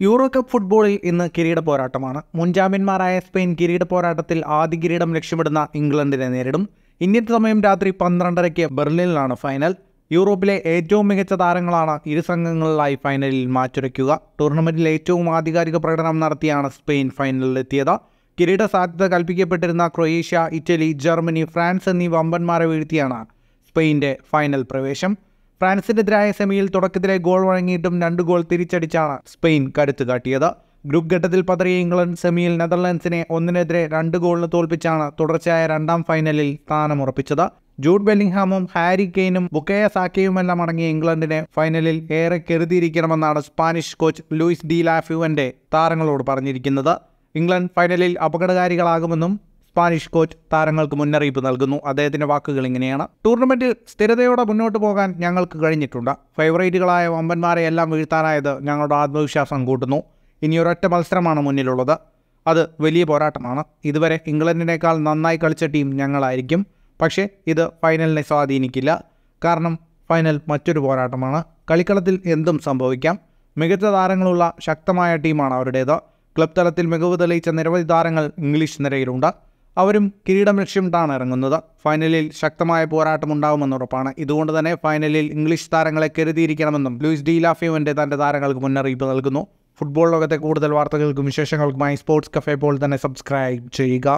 Euro cup ഫുട്ബോളിൽ ഇന്ന് കിരീട പോരാട്ടമാണ്. മുൻജാമ്യന്മാരായ സ്പെയിൻ കിരീട പോരാട്ടത്തിൽ ആദ്യ കിരീടം ലക്ഷ്യമിടുന്ന ഇംഗ്ലണ്ടിനെ നേരിടും. ഇന്ത്യൻ സമയം രാത്രി പന്ത്രണ്ടരയ്ക്ക് ബെർലിനിലാണ് ഫൈനൽ. യൂറോപ്പിലെ ഏറ്റവും മികച്ച താരങ്ങളാണ് ഇരു സംഘങ്ങളിലായി ഫൈനലിൽ മാറ്റുരയ്ക്കുക. ടൂർണമെന്റിൽ ഏറ്റവും ആധികാരിക പ്രകടനം നടത്തിയാണ് സ്പെയിൻ ഫൈനലിലെത്തിയത്. കിരീട സാധ്യത കൽപ്പിക്കപ്പെട്ടിരുന്ന ക്രൊയേഷ്യ ഇറ്റലി ജർമ്മനി ഫ്രാൻസ് എന്നീ വമ്പന്മാരെ വീഴ്ത്തിയാണ് സ്പെയിന്റെ ഫൈനൽ പ്രവേശം. ഫ്രാൻസിനെതിരായ സെമിയിൽ തുടക്കത്തിലെ ഗോൾ വഴങ്ങിയിട്ടും രണ്ട് ഗോൾ തിരിച്ചടിച്ചാണ് സ്പെയിൻ കരുത്ത് കാട്ടിയത്. ഗ്രൂപ്പ് ഘട്ടത്തിൽ പതറിയ ഇംഗ്ലണ്ട് സെമിയിൽ നെതർലൻഡ്സിനെ ഒന്നിനെതിരെ രണ്ട് ഗോളിന് തോൽപ്പിച്ചാണ് തുടർച്ചയായ രണ്ടാം ഫൈനലിൽ സ്ഥാനമുറപ്പിച്ചത്. ജൂഡ് ബെല്ലിംഗ്ഹാമും ഹാരി കെയ്നും ബുക്കേയ സാക്കയുമെല്ലാം അടങ്ങിയ ഇംഗ്ലണ്ടിനെ ഫൈനലിൽ ഏറെ കരുതിയിരിക്കണമെന്നാണ് സ്പാനിഷ് കോച്ച് ലൂയിസ് ഡി ലാഫ്യുവന്റെ താരങ്ങളോട് പറഞ്ഞിരിക്കുന്നത്. ഇംഗ്ലണ്ട് ഫൈനലിൽ അപകടകാരികളാകുമെന്നും സ്പാനിഷ് കോച്ച് താരങ്ങൾക്ക് മുന്നറിയിപ്പ് നൽകുന്നു. അദ്ദേഹത്തിന്റെ വാക്കുകൾ ഇങ്ങനെയാണ്. ടൂർണമെന്റിൽ സ്ഥിരതയോടെ മുന്നോട്ട് പോകാൻ ഞങ്ങൾക്ക് കഴിഞ്ഞിട്ടുണ്ട്. ഫേവറേറ്റുകളായ വമ്പന്മാരെ എല്ലാം വീഴ്ത്താനായത് ഞങ്ങളുടെ ആത്മവിശ്വാസം കൂട്ടുന്നു. ഇനി ഒരൊറ്റ മത്സരമാണ് മുന്നിലുള്ളത്. അത് വലിയ പോരാട്ടമാണ്. ഇതുവരെ ഇംഗ്ലണ്ടിനേക്കാൾ നന്നായി കളിച്ച ടീം ഞങ്ങളായിരിക്കും. പക്ഷേ ഇത് ഫൈനലിനെ സ്വാധീനിക്കില്ല. കാരണം ഫൈനൽ മറ്റൊരു പോരാട്ടമാണ്. കളിക്കളത്തിൽ എന്തും സംഭവിക്കാം. മികച്ച താരങ്ങളുള്ള ശക്തമായ ടീമാണ് അവരുടേത്. ക്ലബ് തലത്തിൽ മികവ് തെളിയിച്ച നിരവധി താരങ്ങൾ ഇംഗ്ലീഷ് നിരയിലുണ്ട്. അവരും കിരീടം ലക്ഷ്യമിട്ടാണ് ഇറങ്ങുന്നത്. ഫൈനലിൽ ശക്തമായ പോരാട്ടം ഉണ്ടാകുമെന്ന് ഉറപ്പാണ്. ഇതുകൊണ്ട് തന്നെ ഫൈനലിൽ ഇംഗ്ലീഷ് താരങ്ങളെ കരുതിയിരിക്കണമെന്നും ലൂയിസ് ഡി ലാഫിയോന്റെ തന്റെ താരങ്ങൾക്ക് മുന്നറിയിപ്പ് നൽകുന്നു. ഫുട്ബോൾ ലോകത്തെ കൂടുതൽ വാർത്തകൾക്കും വിശേഷങ്ങൾക്കുമായി സ്പോർട്സ് കഫേ പോൾ തന്നെ സബ്സ്ക്രൈബ് ചെയ്യുക.